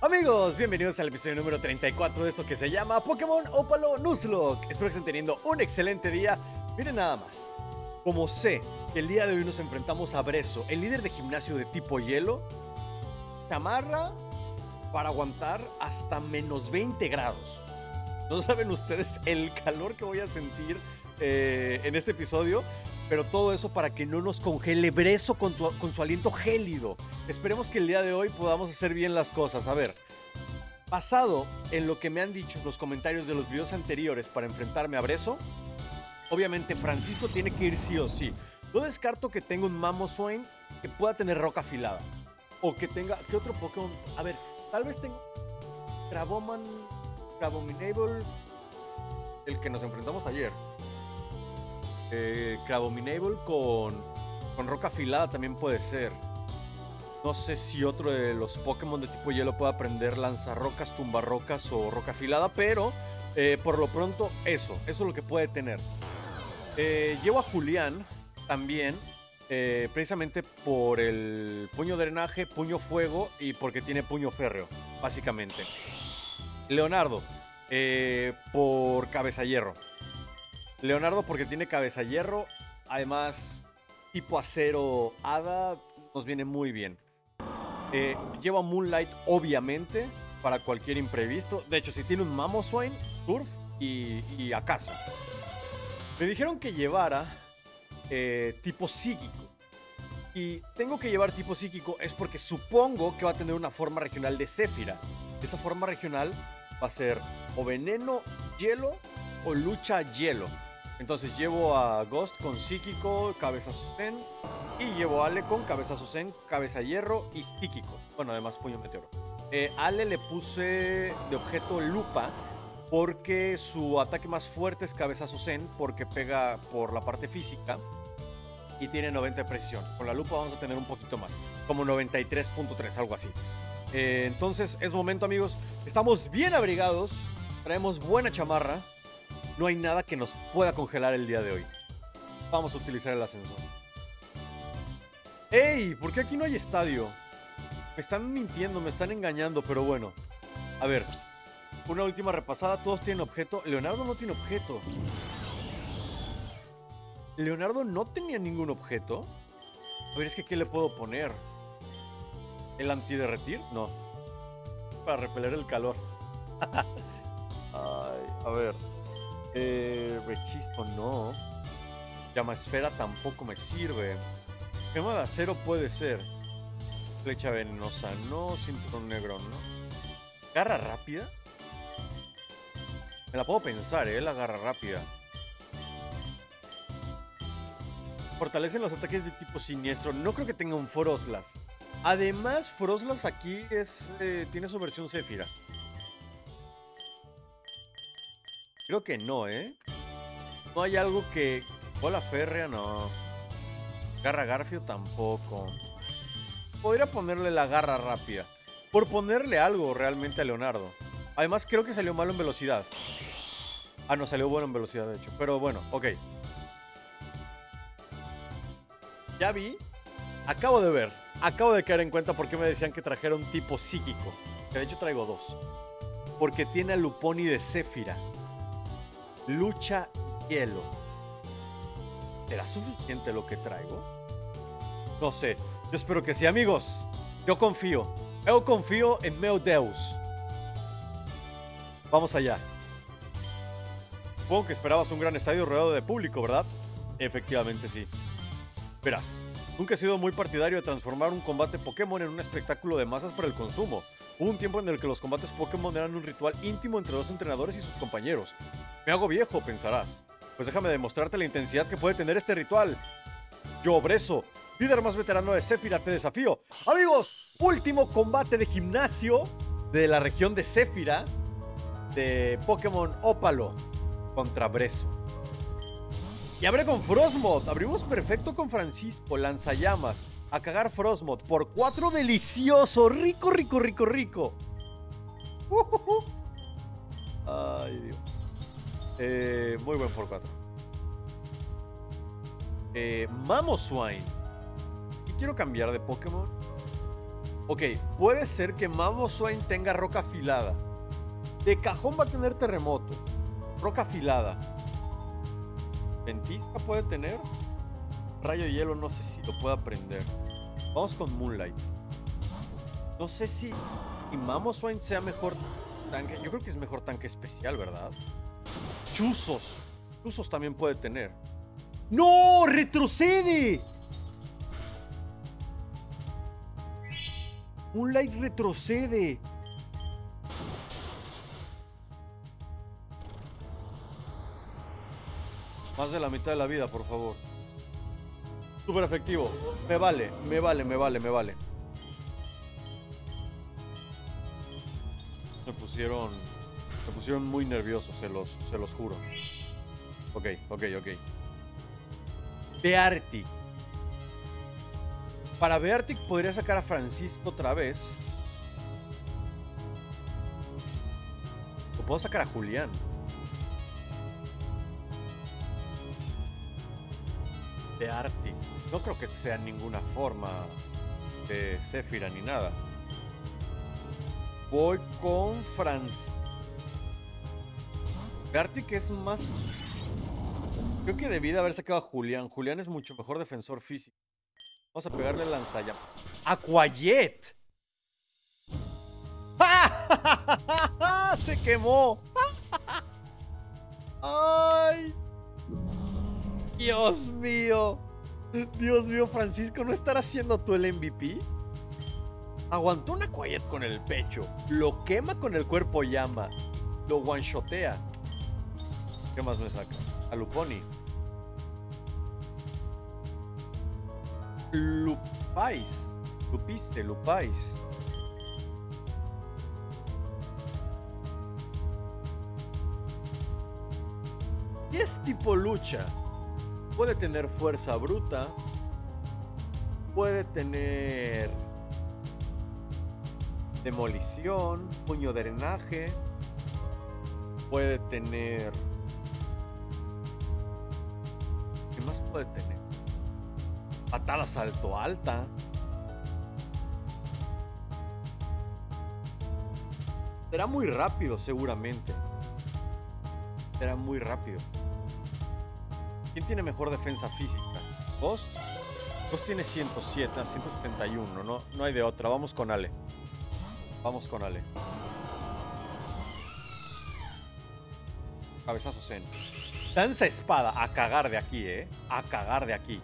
Amigos, bienvenidos al episodio número 34 de esto que se llama Pokémon Opalo Nuzlocke. Espero que estén teniendo un excelente día. Miren nada más. Como sé que el día de hoy nos enfrentamos a Brezo, el líder de gimnasio de tipo hielo, chamarra para aguantar hasta menos 20 grados. No saben ustedes el calor que voy a sentir eh, en este episodio, pero todo eso para que no nos congele Brezo con, su aliento gélido. Esperemos que el día de hoy podamos hacer bien las cosas. A ver, basado en lo que me han dicho los comentarios de los videos anteriores para enfrentarme a Brezo, obviamente Francisco tiene que ir sí o sí. Yo descarto que tenga un Mamoswine que pueda tener roca afilada. O que tenga. ¿Qué otro Pokémon? A ver, tal vez tenga. Craboman. Crabominable. El que nos enfrentamos ayer. Eh, Crabominable con. Con roca afilada también puede ser. No sé si otro de los Pokémon de tipo hielo puede aprender lanzarrocas, tumbarrocas o roca afilada, pero eh, por lo pronto eso, eso es lo que puede tener. Eh, llevo a Julián también, eh, precisamente por el puño drenaje, puño fuego y porque tiene puño férreo, básicamente. Leonardo, por cabeza hierro. Leonardo porque tiene cabeza hierro, además tipo acero hada nos viene muy bien. Eh, lleva Moonlight, obviamente, para cualquier imprevisto. De hecho, si tiene un Mamoswine, Surf y, acaso. Me dijeron que llevara eh, tipo psíquico. Y tengo que llevar tipo psíquico es porque supongo que va a tener una forma regional de Zephyra. Esa forma regional va a ser o veneno, hielo o lucha hielo. Entonces llevo a Ghost con psíquico, cabeza Zen. Y llevo a Ale con cabeza Zen, cabeza hierro y psíquico. Bueno, además puño meteoro. Eh, Ale le puse de objeto lupa porque su ataque más fuerte es cabezazo Zen porque pega por la parte física y tiene 90 de precisión. Con la lupa vamos a tener un poquito más, como 93.3, algo así. Eh, entonces es momento amigos, estamos bien abrigados, traemos buena chamarra, no hay nada que nos pueda congelar el día de hoy. Vamos a utilizar el ascensor. ¡Ey! ¿Por qué aquí no hay estadio? Me están mintiendo, me están engañando, pero bueno. A ver, una última repasada, todos tienen objeto. Leonardo no tiene objeto. Leonardo no tenía ningún objeto. A ver, es que ¿qué le puedo poner? ¿El antiderretir? No. Para repeler el calor. Ay, a ver. Eh, rechisto no. Llama esfera tampoco me sirve. Gema de acero puede ser. Flecha venenosa no. Cinturón negro no. Garra rápida. Me la puedo pensar, ¿eh? La garra rápida. Fortalecen los ataques de tipo siniestro. No creo que tenga un Froslas. Además, Froslas aquí es, eh, tiene su versión Zephyra. Creo que no, ¿eh? No hay algo que... Bola férrea, no. Garra Garfio tampoco. Podría ponerle la garra rápida. Por ponerle algo realmente a Leonardo. Además, creo que salió malo en velocidad. Ah, no, salió bueno en velocidad, de hecho. Pero bueno, ok. Ya vi. Acabo de ver. Acabo de caer en cuenta por qué me decían que trajera un tipo psíquico. Que de hecho traigo dos. Porque tiene a Luponi de Zephyra. Lucha hielo. ¿Será suficiente lo que traigo? No sé. Yo espero que sí, amigos. Yo confío. Yo confío en meu Deus. Vamos allá. Supongo que esperabas un gran estadio rodeado de público, ¿verdad? Efectivamente sí. Verás, nunca he sido muy partidario de transformar un combate Pokémon en un espectáculo de masas para el consumo. Hubo un tiempo en el que los combates Pokémon eran un ritual íntimo entre dos entrenadores y sus compañeros. Me hago viejo, pensarás. Pues déjame demostrarte la intensidad que puede tener este ritual. Yo, Brezo, líder más veterano de Zephyra, te desafío. Amigos, último combate de gimnasio de la región de Zephyra de Pokémon Ópalo contra Brezo. Y abre con Frostmoth. Abrimos perfecto con Francisco, lanzallamas. A cagar Frostmoth por 4 delicioso. Rico, rico, rico, rico. Ujujú. Ay, Dios. Eh, muy buen por 4. Eh, Mamoswine. Y quiero cambiar de Pokémon. Ok, puede ser que Mamo Swain tenga roca afilada. De cajón va a tener terremoto. Roca afilada. Ventisca puede tener. Rayo de hielo no sé si lo pueda prender. Vamos con Moonlight. No sé si, si Mamo Swain sea mejor tanque. Yo creo que es mejor tanque especial, ¿verdad? Chuzos. Chuzos también puede tener. ¡No! ¡Retrocede! Moonlight retrocede. Más de la mitad de la vida, por favor. Súper efectivo. Me vale, me vale, me vale, me vale. Me pusieron. Me pusieron muy nerviosos, se los, se los juro. Ok, ok, ok. De Arctic. Para Beartic podría sacar a Francisco otra vez. O puedo sacar a Julián. De Arctic. No creo que sea ninguna forma de Zephyra ni nada. Voy con Franz. Arctic es más. Creo que debí de haber sacado a Julián. Julián es mucho mejor defensor físico. Vamos a pegarle lanzalla. ¡Aquayet! ¡Se quemó! ¡Ay! Dios mío. Dios mío, Francisco, ¿no estarás haciendo tú el MVP? Aguantó una Quiet con el pecho, lo quema con el cuerpo llama, lo one-shotea. ¿Qué más me saca? A Luponi. Lupais. Lupiste, Lupais. Y es tipo lucha. Puede tener fuerza bruta. Puede tener demolición, puño de drenaje. Puede tener... ¿Qué más puede tener? Patada salto alta. Será muy rápido, seguramente. Será muy rápido. ¿Quién tiene mejor defensa física? ¿Ghost? Ghost tiene 107, 171. No, no hay de otra. Vamos con Ale. Vamos con Ale. Cabezazo Zen. Danza espada. A cagar de aquí, ¿eh? A cagar de aquí.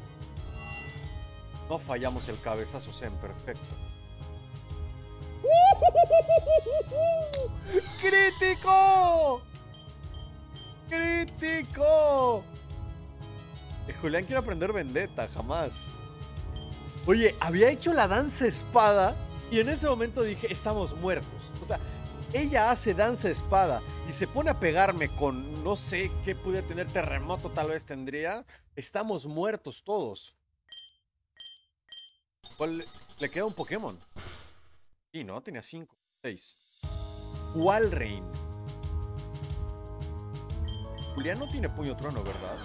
No fallamos el cabezazo Zen, perfecto. ¡Crítico! ¡Crítico! Julián quiere aprender vendetta, jamás. Oye, había hecho la danza espada y en ese momento dije, estamos muertos. O sea, ella hace danza espada y se pone a pegarme con no sé qué pude tener, terremoto tal vez tendría. Estamos muertos todos. ¿Cuál le queda un Pokémon? Sí, ¿no? Tenía 5, 6. Walrein. Julián no tiene puño trono, ¿verdad?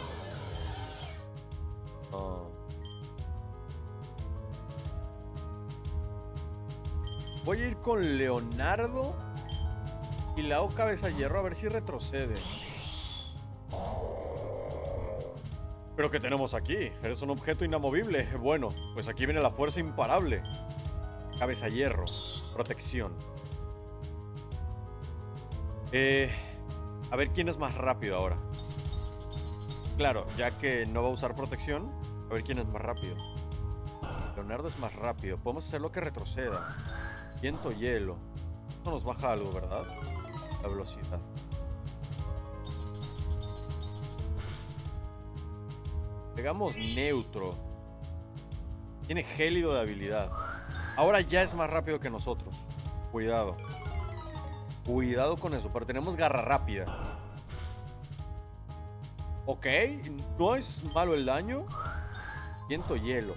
Voy a ir con Leonardo y la hago cabeza hierro a ver si retrocede. ¿Pero qué tenemos aquí? Eres un objeto inamovible. Bueno, pues aquí viene la fuerza imparable. Cabeza hierro. Protección. Eh, a ver quién es más rápido ahora. Claro, ya que no va a usar protección, a ver quién es más rápido. Leonardo es más rápido. Podemos hacerlo que retroceda. Viento hielo. No nos baja algo, ¿verdad? La velocidad. Pegamos neutro. Tiene gélido de habilidad. Ahora ya es más rápido que nosotros. Cuidado. Cuidado con eso, pero tenemos garra rápida. Ok, no es malo el daño. Viento hielo.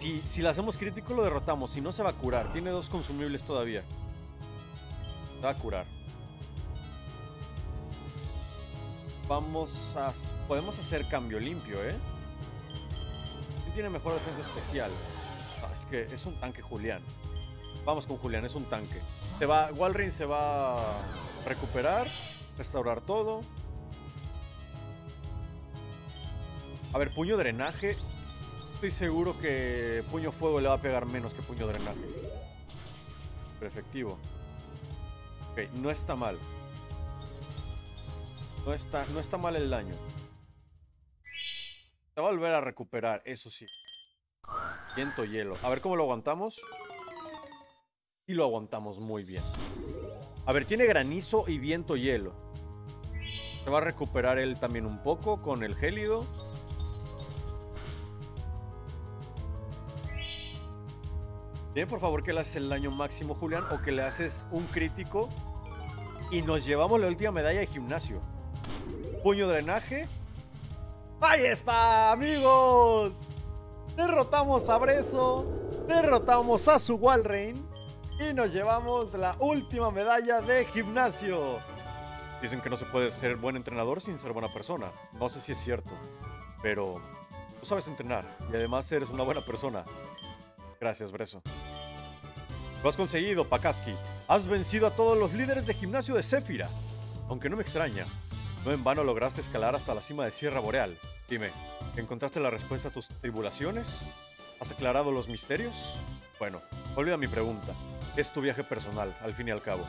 Si, si le hacemos crítico lo derrotamos. Si no se va a curar. Tiene dos consumibles todavía. Se va a curar. Vamos a... Podemos hacer cambio limpio, ¿eh? ¿Quién tiene mejor defensa especial? es que es un tanque Julián. Vamos con Julián, es un tanque. Se va, Walrein se va a recuperar, restaurar todo. A ver, puño drenaje. Estoy seguro que puño fuego le va a pegar menos que puño drenaje. Pero efectivo. Ok, no está mal. No está, no está mal el daño. Se va a volver a recuperar, eso sí. Viento hielo. A ver cómo lo aguantamos. Y lo aguantamos muy bien. A ver, tiene granizo y viento hielo. Se va a recuperar él también un poco con el gélido. Dime por favor que le haces el daño máximo, Julián, o que le haces un crítico y nos llevamos la última medalla de gimnasio. Puño drenaje. ¡Ahí está, amigos! Derrotamos a Brezo, derrotamos a su Walrein y nos llevamos la última medalla de gimnasio. Dicen que no se puede ser buen entrenador sin ser buena persona. No sé si es cierto, pero tú sabes entrenar y además eres una buena persona. Gracias, Brezo. Lo has conseguido, Pakaski. Has vencido a todos los líderes de gimnasio de Séfira. Aunque no me extraña, no en vano lograste escalar hasta la cima de Sierra Boreal. Dime, ¿encontraste la respuesta a tus tribulaciones? ¿Has aclarado los misterios? Bueno, olvida mi pregunta. Es tu viaje personal, al fin y al cabo.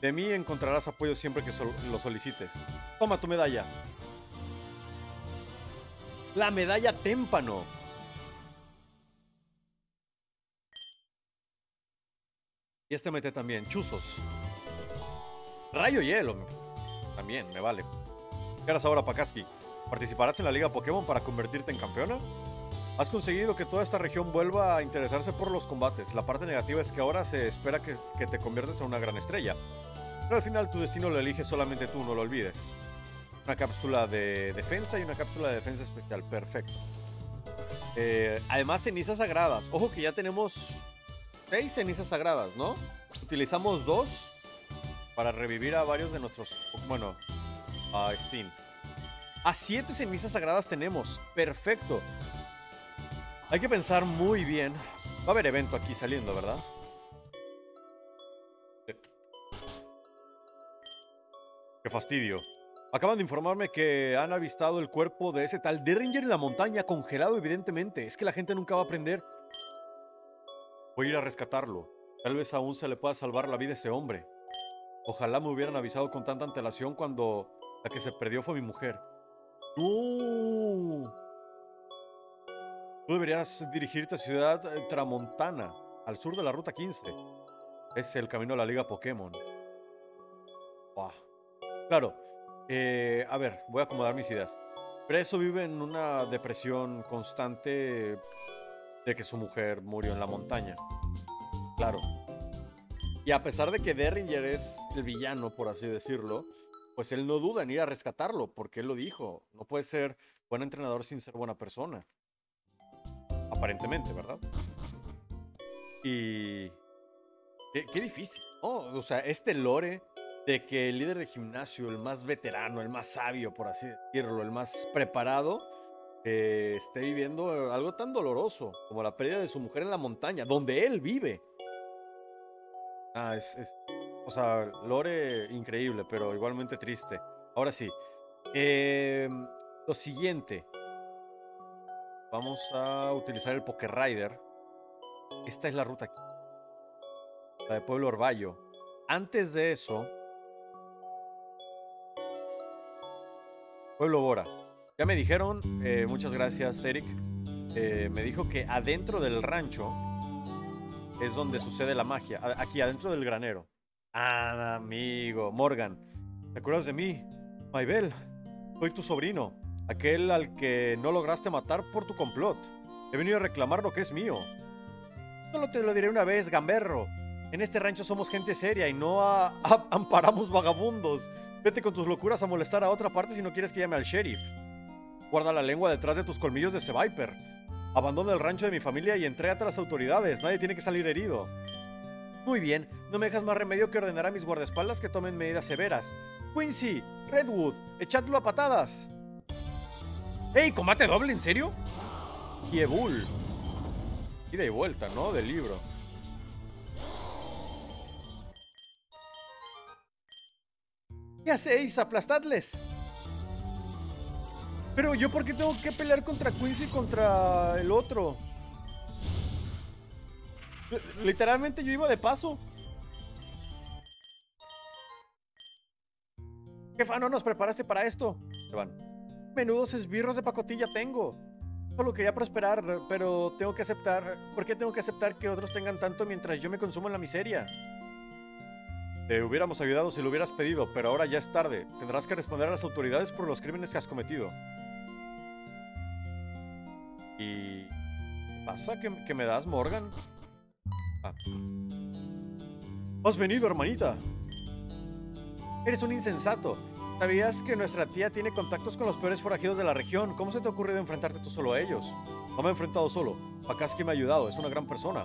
De mí encontrarás apoyo siempre que lo solicites. Toma tu medalla. La medalla témpano. Y este mete también, chuzos. Rayo hielo. También, me vale. ¿Qué harás ahora, Pakaski? ¿Participarás en la Liga Pokémon para convertirte en campeona? Has conseguido que toda esta región vuelva a interesarse por los combates. La parte negativa es que ahora se espera que, que te conviertas en una gran estrella. Pero al final tu destino lo eliges solamente tú, no lo olvides. Una cápsula de defensa y una cápsula de defensa especial. Perfecto. Eh, además, cenizas sagradas. Ojo que ya tenemos seis cenizas sagradas, ¿no? Utilizamos dos para revivir a varios de nuestros... Bueno, a Steam. A siete cenizas sagradas tenemos. Perfecto. Hay que pensar muy bien. Va a haber evento aquí saliendo, ¿verdad? Qué fastidio. Acaban de informarme que han avistado el cuerpo de ese tal Derringer en la montaña, congelado evidentemente. Es que la gente nunca va a aprender. Voy a ir a rescatarlo. Tal vez aún se le pueda salvar la vida a ese hombre. Ojalá me hubieran avisado con tanta antelación cuando la que se perdió fue mi mujer. Tú deberías dirigirte a Ciudad Tramontana, al sur de la Ruta 15. Es el camino a la Liga Pokémon. Claro. Eh, a ver, voy a acomodar mis ideas. Preso vive en una depresión constante de que su mujer murió en la montaña. Claro. Y a pesar de que Derringer es el villano, por así decirlo, pues él no duda en ir a rescatarlo, porque él lo dijo. No puede ser buen entrenador sin ser buena persona. Aparentemente, ¿verdad? Y... Qué, difícil. o sea, este lore de que el líder de gimnasio, el más veterano, el más sabio, por así decirlo, el más preparado, esté viviendo algo tan doloroso como la pérdida de su mujer en la montaña, donde él vive. Ah, es, o sea, lore increíble, pero igualmente triste. Ahora sí, em, lo siguiente. Vamos a utilizar el Poké Rider. Esta es la ruta aquí. La de Pueblo Orballo. Antes de eso, Pueblo Bora. Ya me dijeron, eh, muchas gracias Eric, eh, me dijo que adentro del rancho es donde sucede la magia, aquí adentro del granero. Ah, amigo, Morgan, ¿te acuerdas de mí? Maybel, soy tu sobrino, aquel al que no lograste matar por tu complot. He venido a reclamar lo que es mío. Solo te lo diré una vez, gamberro. En este rancho somos gente seria y no amparamos vagabundos. Vete con tus locuras a molestar a otra parte si no quieres que llame al sheriff. Guarda la lengua detrás de tus colmillos de ese Viper. Abandona el rancho de mi familia y entrégate a las autoridades. Nadie tiene que salir herido. Muy bien, no me dejas más remedio que ordenar a mis guardaespaldas que tomen medidas severas. Quincy, Redwood, echadlo a patadas. ¡Ey, combate doble, en serio! Kiebul. ida y vuelta, ¿no? Del libro. ¿Qué hacéis? ¡Aplastadles! Pero yo, ¿por qué tengo que pelear contra Quincy y contra el otro? Literalmente yo iba de paso. Jefa, no nos preparaste para esto. Menudos esbirros de pacotilla tengo. Solo quería prosperar, pero tengo que aceptar. ¿Por qué tengo que aceptar que otros tengan tanto mientras yo me consumo en la miseria? Te hubiéramos ayudado si lo hubieras pedido, pero ahora ya es tarde. Tendrás que responder a las autoridades por los crímenes que has cometido. ¿Y pasa? ¿Qué, qué me das, Morgan? Ah. Has venido, hermanita. Eres un insensato. ¿Sabías que nuestra tía tiene contactos con los peores forajidos de la región? ¿Cómo se te ha ocurrido enfrentarte tú solo a ellos? No me he enfrentado solo. Pakaski me ha ayudado, es una gran persona.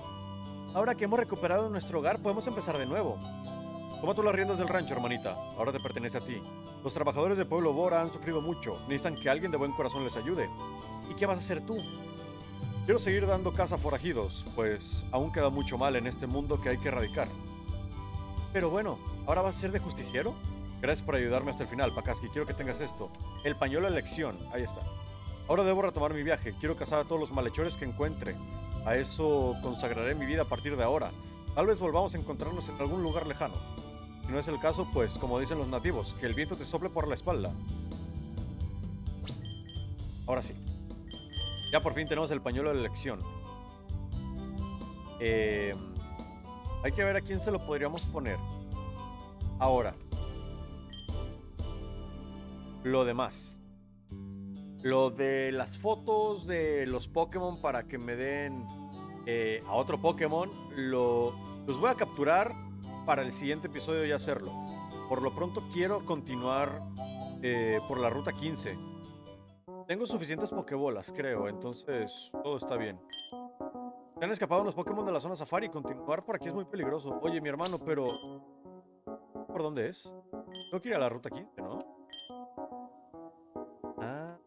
Ahora que hemos recuperado nuestro hogar, podemos empezar de nuevo. Toma tú las riendas del rancho, hermanita. Ahora te pertenece a ti. Los trabajadores del pueblo Bora han sufrido mucho. Necesitan que alguien de buen corazón les ayude. ¿Y qué vas a hacer tú? Quiero seguir dando casa a forajidos, pues aún queda mucho mal en este mundo que hay que erradicar. Pero bueno, ¿ahora vas a ser de justiciero? Gracias por ayudarme hasta el final, Pakaski. Quiero que tengas esto. El pañuelo de elección. Ahí está. Ahora debo retomar mi viaje. Quiero cazar a todos los malhechores que encuentre. A eso consagraré mi vida a partir de ahora. Tal vez volvamos a encontrarnos en algún lugar lejano. Si no es el caso, pues, como dicen los nativos, que el viento te sople por la espalda. Ahora sí. Ya por fin tenemos el pañuelo de elección. Eh, hay que ver a quién se lo podríamos poner. Ahora, lo demás. Lo de las fotos de los Pokémon para que me den eh, a otro Pokémon, lo, los voy a capturar para el siguiente episodio y hacerlo. Por lo pronto quiero continuar eh, por la ruta 15. Tengo suficientes Pokébolas, creo, entonces todo está bien. Se han escapado los Pokémon de la zona Safari. Continuar por aquí es muy peligroso. Oye, mi hermano, pero... ¿Por dónde es? Tengo que ir a la ruta 15, ¿no? Ah,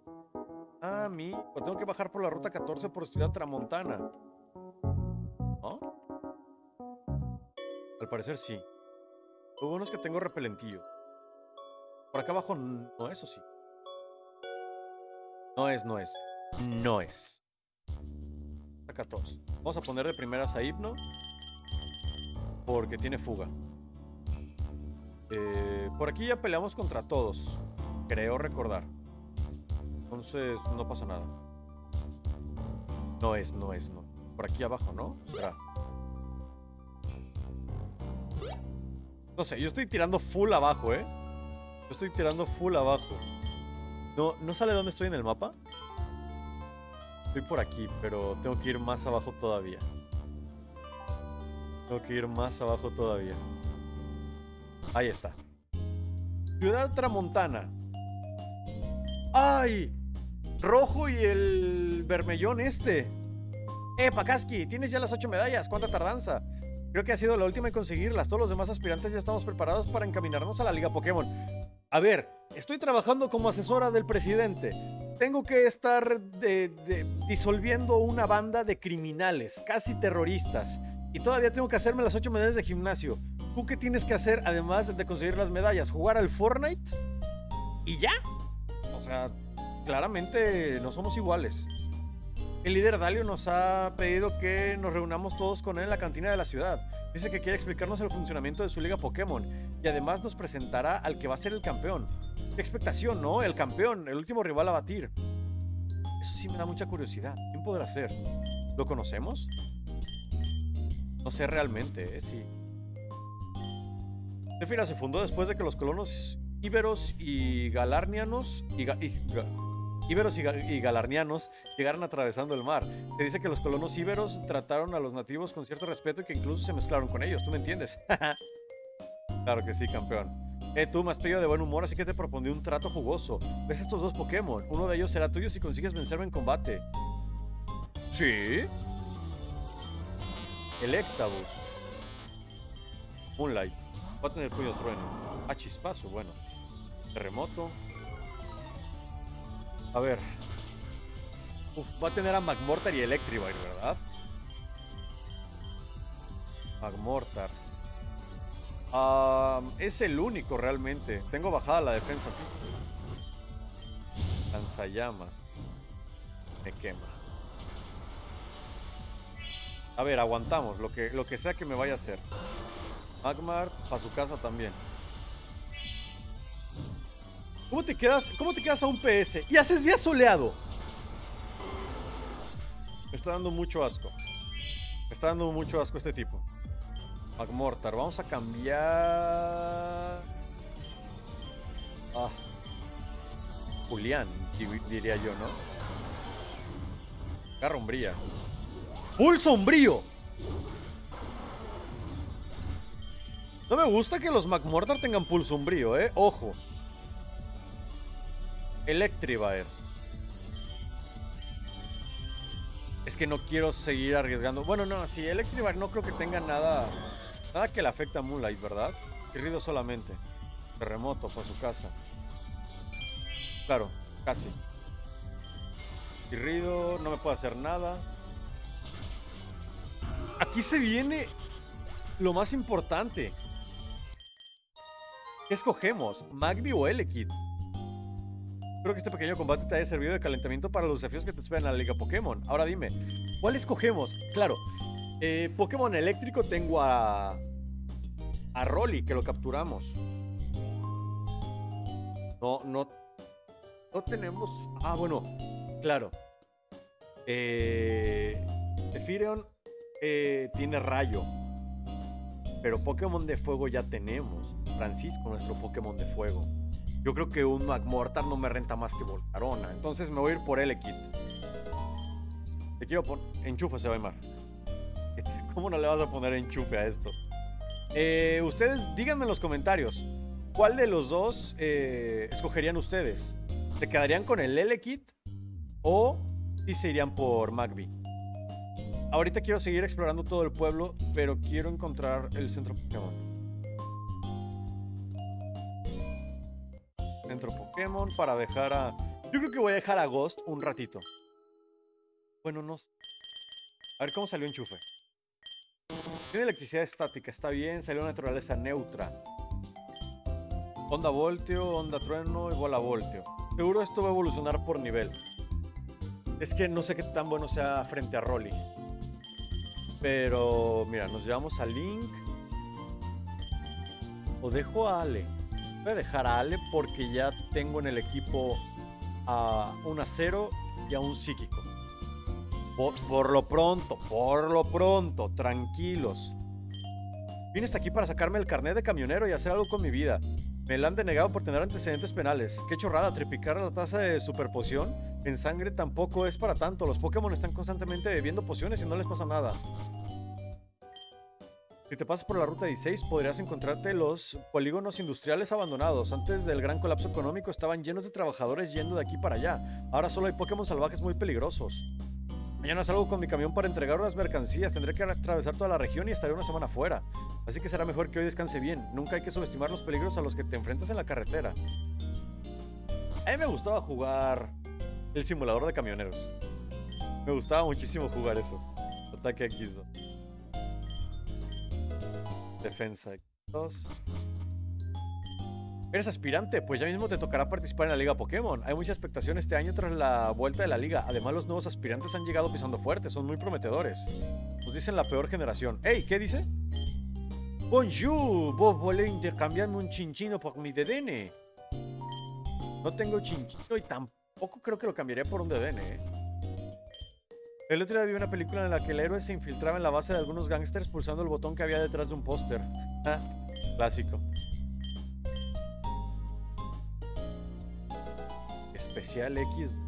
ah, mi. Tengo que bajar por la ruta 14 por Ciudad Tramontana. Al parecer sí. Lo bueno es que tengo repelentillo. Por acá abajo no es, ¿o sí? No es, no es. No es. 14. Vamos a poner de primeras a Hipno. Porque tiene fuga. Eh, por aquí ya peleamos contra todos. Creo recordar. Entonces no pasa nada. No es, no es, no. Por aquí abajo, ¿no? No sé, yo estoy tirando full abajo, ¿eh? Yo estoy tirando full abajo. No, ¿No sale dónde estoy en el mapa? Estoy por aquí, pero tengo que ir más abajo todavía. Tengo que ir más abajo todavía. Ahí está. Ciudad Tramontana. ¡Ay! Rojo y el vermellón este. Eh, Pakaski, tienes ya las ocho medallas. ¿Cuánta tardanza? Creo que ha sido la última en conseguirlas. Todos los demás aspirantes ya estamos preparados para encaminarnos a la Liga Pokémon. A ver, estoy trabajando como asesora del presidente. Tengo que estar disolviendo una banda de criminales, casi terroristas. Y todavía tengo que hacerme las ocho medallas de gimnasio. ¿Tú qué tienes que hacer además de conseguir las medallas? ¿Jugar al Fortnite? ¿Y ya? O sea, claramente no somos iguales. El líder Dalio nos ha pedido que nos reunamos todos con él en la cantina de la ciudad. Dice que quiere explicarnos el funcionamiento de su liga Pokémon y además nos presentará al que va a ser el campeón. Qué expectación, ¿no? El campeón, el último rival a batir. Eso sí me da mucha curiosidad. ¿Quién podrá ser? ¿Lo conocemos? No sé realmente, ¿eh? sí. Se fundó después de que los colonos íberos y galarnianos y, íberos y, galarnianos llegaron atravesando el mar. Se dice que los colonos íberos trataron a los nativos con cierto respeto y que incluso se mezclaron con ellos. ¿Tú me entiendes? claro que sí, campeón. Eh, tú pedido de buen humor, así que te propondré un trato jugoso. ¿Ves estos dos Pokémon? Uno de ellos será tuyo si consigues vencerme en combate. ¿Sí? Electabuzz. Moonlight. Va a tener puño trueno. Ah, chispazo, bueno. Terremoto. A ver. Uf, va a tener a McMortar y Electrivire, ¿verdad? Magmortar. Es el único realmente. Tengo bajada la defensa. Lanzallamas. Me quema. A ver, aguantamos. Lo que, lo que sea que me vaya a hacer. Magmar, para su casa también. ¿Cómo te quedas, cómo te quedas a un PS? Y haces día soleado. Me está dando mucho asco. Me está dando mucho asco este tipo. Magmortar. Vamos a cambiar... Ah. Julián, diría yo, ¿no? Garra umbría. ¡Pulso umbrío! No me gusta que los Magmortar tengan pulso umbrío, ¿eh? Ojo. Electrivaer. Es que no quiero seguir arriesgando. Bueno, no, sí, Electrivaer no creo que tenga nada... Nada que le afecte a Moonlight, ¿verdad? Ruido solamente. Terremoto por su casa. Claro, casi. Irrido, no me puede hacer nada. Aquí se viene lo más importante. ¿Qué escogemos? ¿Magby o Elekid? Creo que este pequeño combate te haya servido de calentamiento para los desafíos que te esperan en la Liga Pokémon. Ahora dime, ¿cuál escogemos? Claro, eh, Pokémon eléctrico tengo a. A Rolly, que lo capturamos. No, no. No tenemos. Ah, bueno, claro. Eh. eh, tiene rayo. Pero Pokémon de fuego ya tenemos. Francisco, nuestro Pokémon de fuego. Yo creo que un Magmortar no me renta más que Volcarona. Entonces me voy a ir por Elekid. Te quiero poner. Enchufe, se va a llamar. ¿Cómo no le vas a poner enchufe a esto? Eh, ustedes díganme en los comentarios. ¿Cuál de los dos eh, escogerían ustedes? ¿Se quedarían con el Elekid? ¿O si se irían por Magby? Ahorita quiero seguir explorando todo el pueblo, pero quiero encontrar el centro Pokémon. Centro Pokémon para dejar a... Yo creo que voy a dejar a Ghost un ratito. Bueno, no sé. A ver cómo salió enchufe. Tiene electricidad estática, está bien. Salió naturaleza neutra. Onda voltio, onda trueno y bola voltio. Seguro esto va a evolucionar por nivel. Es que no sé qué tan bueno sea frente a Rolly. Pero, mira, nos llevamos a Link. O dejo a Ale. Voy a dejar a Ale porque ya tengo en el equipo a un acero y a un psíquico. Por, lo pronto, por lo pronto, tranquilos. Vine hasta aquí para sacarme el carnet de camionero y hacer algo con mi vida. Me la han denegado por tener antecedentes penales. Qué chorrada, triplicar la tasa de superpoción en sangre tampoco es para tanto. Los Pokémon están constantemente bebiendo pociones y no les pasa nada. Si te pasas por la ruta 16 podrías encontrarte los polígonos industriales abandonados. Antes del gran colapso económico estaban llenos de trabajadores yendo de aquí para allá. Ahora solo hay Pokémon salvajes muy peligrosos. Mañana salgo con mi camión para entregar unas mercancías. Tendré que atravesar toda la región y estaré una semana fuera. Así que será mejor que hoy descanse bien. Nunca hay que subestimar los peligros a los que te enfrentas en la carretera. A mí me gustaba jugar el simulador de camioneros. Me gustaba muchísimo jugar eso. Ataque aquí. Defensa. Dos. ¿Eres aspirante? Pues ya mismo te tocará participar en la Liga Pokémon. Hay mucha expectación este año tras la vuelta de la liga. Además, los nuevos aspirantes han llegado pisando fuerte, son muy prometedores. Nos dicen la peor generación. ¡Ey! ¿Qué dice? Bonjour, vos volé intercambiarme un chinchino por mi DDN. No tengo chinchino y tampoco creo que lo cambiaría por un DDN, ¿eh? El otro día vi una película en la que el héroe se infiltraba en la base de algunos gángsters pulsando el botón que había detrás de un póster. Ah, clásico. Especial X.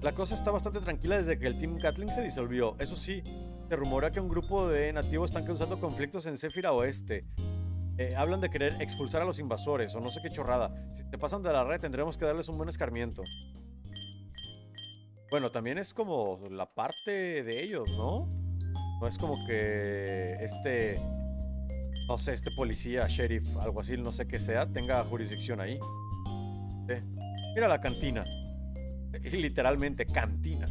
La cosa está bastante tranquila desde que el Team Gatling se disolvió. Eso sí, se rumora que un grupo de nativos están causando conflictos en Zephyra Oeste. Eh, hablan de querer expulsar a los invasores o no sé qué chorrada. Si te pasan de la red tendremos que darles un buen escarmiento. Bueno, también es como la parte de ellos, ¿no? No es como que este, no sé, este policía, sheriff, algo así, no sé qué sea, tenga jurisdicción ahí. Mira la cantina. literalmente, cantina.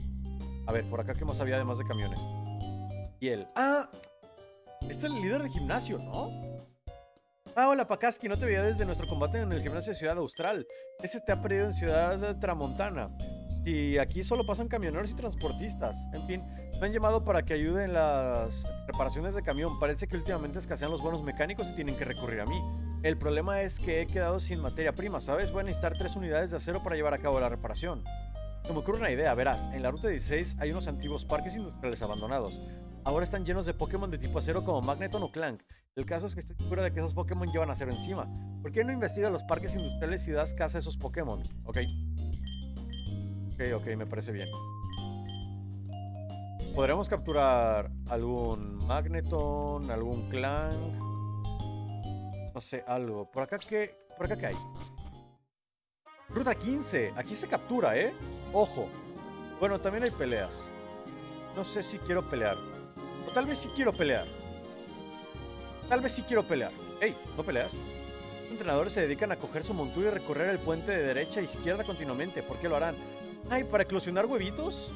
A ver, por acá, ¿qué más había además de camiones? Y él. Ah, este es el líder de gimnasio, ¿no? Ah, hola Pakaski, no te veía desde nuestro combate en el gimnasio de Ciudad Austral. Ese te ha perdido en Ciudad Tramontana. Y aquí solo pasan camioneros y transportistas. En fin, me han llamado para que ayude en las reparaciones de camión. Parece que últimamente escasean los buenos mecánicos y tienen que recurrir a mí. El problema es que he quedado sin materia prima, ¿sabes? Voy a necesitar tres unidades de acero para llevar a cabo la reparación. Se me ocurre una idea, verás, en la ruta 16 hay unos antiguos parques industriales abandonados. Ahora están llenos de Pokémon de tipo acero como Magneton o Clank. El caso es que estoy seguro de que esos Pokémon llevan acero encima. ¿Por qué no investigas los parques industriales y das caza a esos Pokémon? Ok. Ok, ok, me parece bien. Podremos capturar algún Magneton, algún Clank. No sé, algo. ¿Por acá qué, por acá qué hay? Ruta 15. Aquí se captura, ¿eh? Ojo. Bueno, también hay peleas. No sé si quiero pelear. O tal vez sí quiero pelear. Tal vez sí quiero pelear. ¡Ey! ¿No peleas? Entrenadores se dedican a coger su montura y recorrer el puente de derecha a izquierda continuamente. ¿Por qué lo harán? ¡Ay! ¿Para eclosionar huevitos?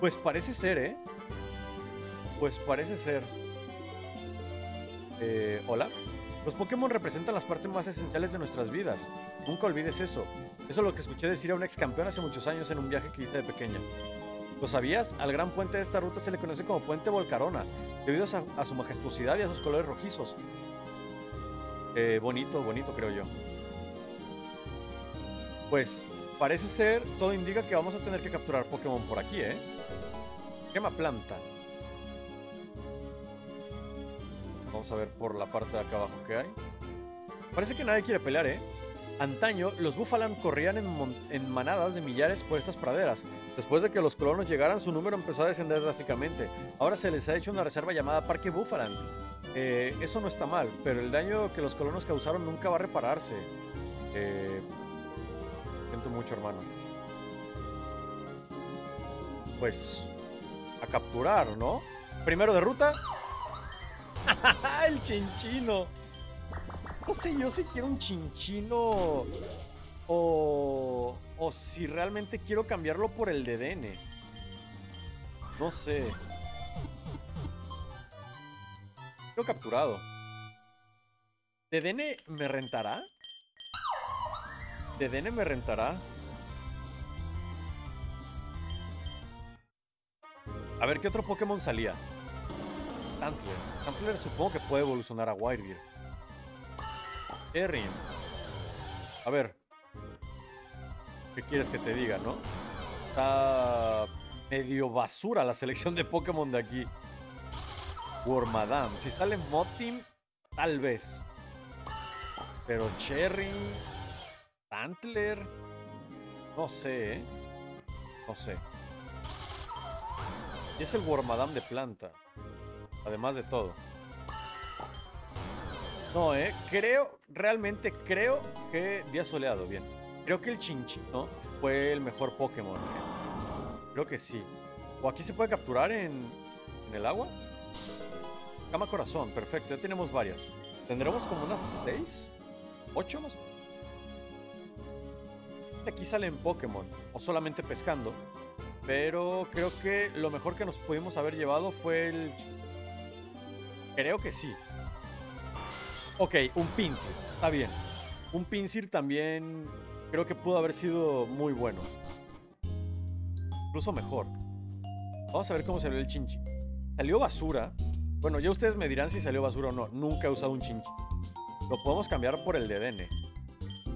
Pues parece ser, ¿eh? Pues parece ser. Eh, ¿Hola? Los Pokémon representan las partes más esenciales de nuestras vidas. Nunca olvides eso. Eso es lo que escuché decir a un ex campeón hace muchos años en un viaje que hice de pequeña. ¿Lo sabías? Al gran puente de esta ruta se le conoce como Puente Volcarona, debido a, su majestuosidad y a sus colores rojizos. Eh, bonito, bonito creo yo. Pues parece ser, todo indica que vamos a tener que capturar Pokémon por aquí, ¿eh? Quema planta. Vamos a ver por la parte de acá abajo qué hay. Parece que nadie quiere pelear, ¿eh? Antaño, los Búfalan corrían en, manadas de millares por estas praderas. Después de que los colonos llegaran, su número empezó a descender drásticamente. Ahora se les ha hecho una reserva llamada Parque Búfalan. Eh, eso no está mal, pero el daño que los colonos causaron nunca va a repararse. Eh, siento mucho, hermano. Pues a capturar, ¿no? Primero de ruta. el chinchino. No sé yo si quiero un chinchino o, o si realmente quiero cambiarlo por el de. No sé. Lo capturado. ¿De me rentará? ¿De me rentará? A ver, ¿qué otro Pokémon salía? Tantler. Tantler supongo que puede evolucionar a Wirebeard. Erin. A ver. ¿Qué quieres que te diga, no? Está medio basura la selección de Pokémon de aquí. Wormadam. Si sale Motim, tal vez. Pero Cherry. Tantler. No sé, ¿eh? No sé. Y es el Wormadam de planta. Además de todo. No, eh. Creo, realmente creo que Día Soleado, bien. Creo que el Chinchito fue el mejor Pokémon. Eh. Creo que sí. ¿O aquí se puede capturar en, en el agua? Cama Corazón, perfecto. Ya tenemos varias. ¿Tendremos como unas 6? ¿8 más? Aquí salen Pokémon. O solamente pescando. Pero creo que lo mejor que nos pudimos haber llevado fue el... Creo que sí. Ok, un Pinsir. Está bien. Un Pinsir también creo que pudo haber sido muy bueno. Incluso mejor. Vamos a ver cómo salió el Chinchi. Salió basura. Bueno, ya ustedes me dirán si salió basura o no. Nunca he usado un Chinchi. Lo podemos cambiar por el de Dene.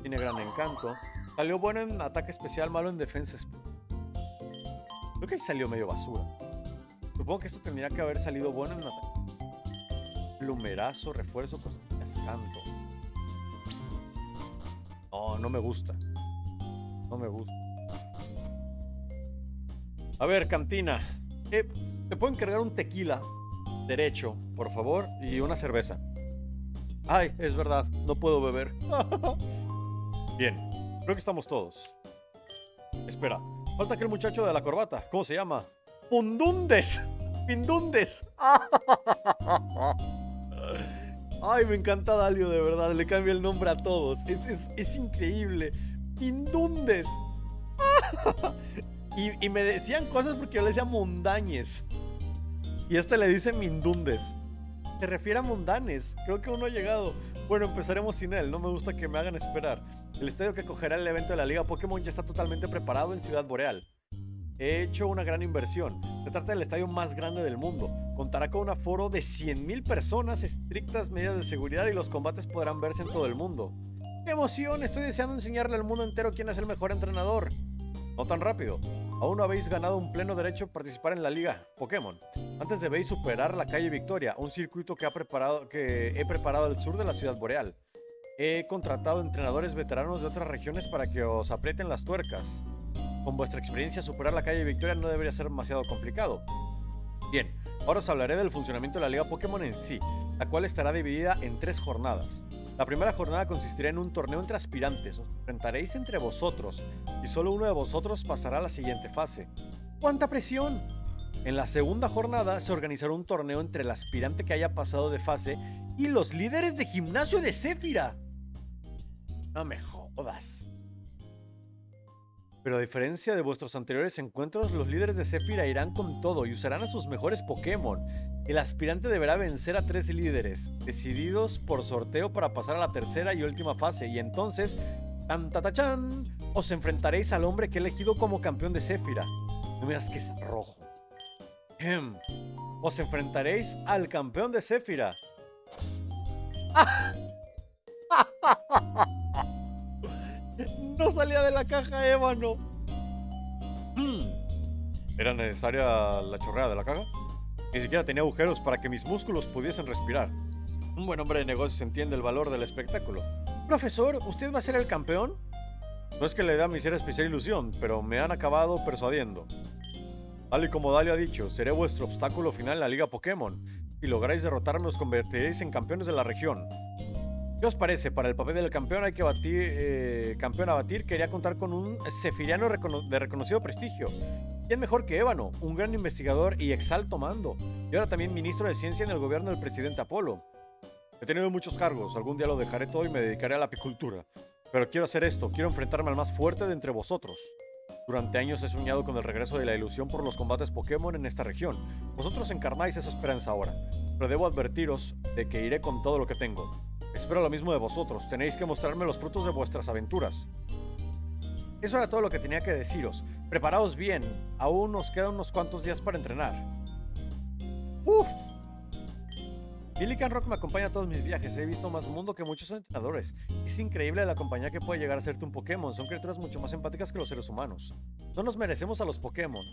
Tiene gran encanto. Salió bueno en ataque especial, malo en defensa. Creo que salió medio basura. Supongo que esto tendría que haber salido bueno en una plumerazo, refuerzo, canto. No, no me gusta. No me gusta. A ver, cantina. Eh, ¿Te puedo encargar un tequila derecho, por favor? Y una cerveza. Ay, es verdad, no puedo beber. Bien, creo que estamos todos. Espera, Falta aquel muchacho de la corbata. ¿Cómo se llama? Pundundes. Pindundes. Ay, me encanta Dalio, de verdad. Le cambia el nombre a todos. Es, es, es increíble. Pindundes. y, me decían cosas porque yo le decía mundañes. Y este le dice mindundes. Se refiere a mundanes. Creo que uno ha llegado. Bueno, empezaremos sin él. No me gusta que me hagan esperar. El estadio que acogerá el evento de la Liga Pokémon ya está totalmente preparado en Ciudad Boreal. He hecho una gran inversión. Se trata del estadio más grande del mundo. Contará con un aforo de 100.000 personas, estrictas medidas de seguridad y los combates podrán verse en todo el mundo. ¡Qué emoción! Estoy deseando enseñarle al mundo entero quién es el mejor entrenador. No tan rápido. Aún no habéis ganado un pleno derecho a participar en la liga Pokémon. Antes debéis superar la calle Victoria, un circuito que, que he preparado al sur de la ciudad boreal. He contratado entrenadores veteranos de otras regiones para que os aprieten las tuercas. Con vuestra experiencia, superar la calle Victoria no debería ser demasiado complicado. Bien, ahora os hablaré del funcionamiento de la Liga Pokémon en sí, la cual estará dividida en tres jornadas. La primera jornada consistirá en un torneo entre aspirantes. Os enfrentaréis entre vosotros y solo uno de vosotros pasará a la siguiente fase. ¡Cuánta presión! En la segunda jornada se organizará un torneo entre el aspirante que haya pasado de fase y los líderes de gimnasio de Zephyra. No me jodas. Pero a diferencia de vuestros anteriores encuentros, los líderes de Zephyra irán con todo y usarán a sus mejores Pokémon. El aspirante deberá vencer a tres líderes, decididos por sorteo para pasar a la tercera y última fase, y entonces, tan tatachan, os enfrentaréis al hombre que he elegido como campeón de Zephyra. No miras que es rojo. Os enfrentaréis al campeón de Zephyra. No salía de la caja ébano. Hmm. ¿Era necesaria la chorrea de la caja? Ni siquiera tenía agujeros para que mis músculos pudiesen respirar. Un buen hombre de negocios entiende el valor del espectáculo. Profesor, ¿usted va a ser el campeón? No es que le da a mi ser especial ilusión, pero me han acabado persuadiendo. Tal y como Dalio ha dicho, seré vuestro obstáculo final en la Liga Pokémon. Si lográis derrotarme, os convertiréis en campeones de la región. ¿Qué os parece? Para el papel del campeón hay que batir, eh, campeón a batir, quería contar con un sefiriano de reconocido prestigio. ¿Quién mejor que Ébano? Un gran investigador y exalto mando. Y ahora también ministro de ciencia en el gobierno del presidente Apolo. He tenido muchos cargos, algún día lo dejaré todo y me dedicaré a la apicultura. Pero quiero hacer esto, quiero enfrentarme al más fuerte de entre vosotros. Durante años he soñado con el regreso de la ilusión por los combates Pokémon en esta región. Vosotros encarnáis esa esperanza ahora, pero debo advertiros de que iré con todo lo que tengo. Espero lo mismo de vosotros. Tenéis que mostrarme los frutos de vuestras aventuras. Eso era todo lo que tenía que deciros. Preparaos bien. Aún nos quedan unos cuantos días para entrenar. ¡Uf! Billy Rock me acompaña a todos mis viajes. He visto más mundo que muchos entrenadores. Es increíble la compañía que puede llegar a serte un Pokémon. Son criaturas mucho más empáticas que los seres humanos. No nos merecemos a los Pokémon.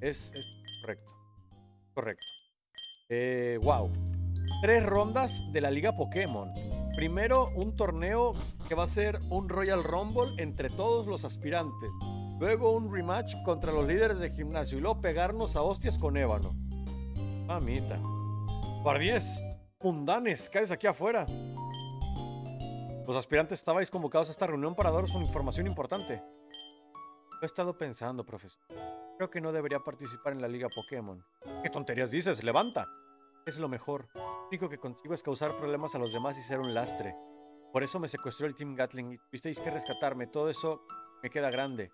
Es, es correcto. Correcto. Eh, wow tres rondas de la Liga Pokémon. Primero, un torneo que va a ser un Royal Rumble entre todos los aspirantes. Luego, un rematch contra los líderes de gimnasio. Y luego, pegarnos a hostias con Ébano. Mamita. Guardiés, mundanes, caes aquí afuera. Los aspirantes estabais convocados a esta reunión para daros una información importante. Lo he estado pensando, profesor. Creo que no debería participar en la Liga Pokémon. ¿Qué tonterías dices? ¡Levanta! Es lo mejor. Lo único que consigo es causar problemas a los demás y ser un lastre. Por eso me secuestró el Team Gatling y tuvisteis que rescatarme. Todo eso me queda grande.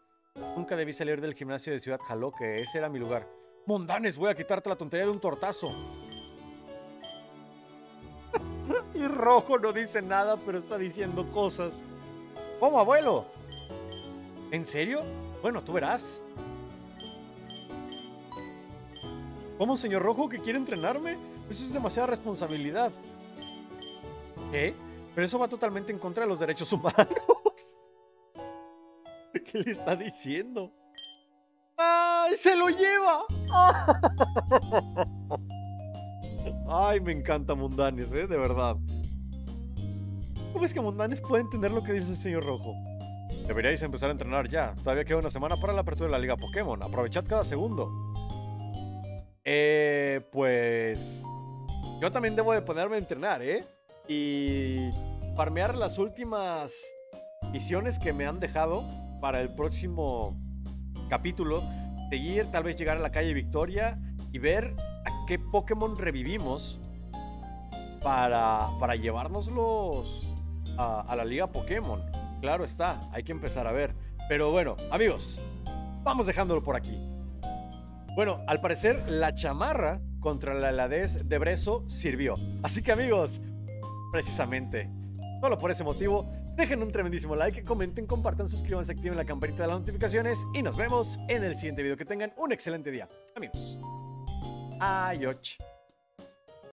Nunca debí salir del gimnasio de Ciudad que Ese era mi lugar. Mundanes, voy a quitarte la tontería de un tortazo. y Rojo no dice nada, pero está diciendo cosas. ¿Cómo, abuelo? ¿En serio? Bueno, tú verás. ¿Cómo, señor Rojo, que quiere entrenarme? Eso es demasiada responsabilidad. ¿Qué? Pero eso va totalmente en contra de los derechos humanos. ¿Qué le está diciendo? ¡Ay, se lo lleva! Ay, me encanta Mundanes, ¿eh? De verdad. ¿Cómo es que Mundanes puede entender lo que dice el señor Rojo? Deberíais empezar a entrenar ya. Todavía queda una semana para la apertura de la Liga Pokémon. Aprovechad cada segundo. Eh, pues yo también debo de ponerme a entrenar, ¿eh? Y farmear las últimas misiones que me han dejado para el próximo capítulo. Seguir, tal vez llegar a la calle Victoria y ver a qué Pokémon revivimos para, para llevárnoslos a, a la liga Pokémon. Claro está, hay que empezar a ver. Pero bueno, amigos, vamos dejándolo por aquí. Bueno, al parecer la chamarra contra la heladez de Brezo sirvió. Así que amigos, precisamente, solo por ese motivo, dejen un tremendísimo like, comenten, compartan, suscríbanse, activen la campanita de las notificaciones y nos vemos en el siguiente video. Que tengan un excelente día, amigos. Adiós.